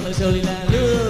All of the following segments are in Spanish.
Summer Solina Lulu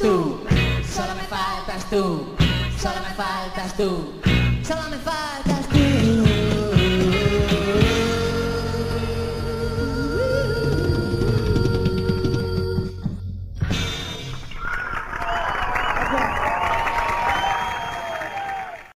tú, solo me faltas tú, solo me faltas tú, solo me faltas tú.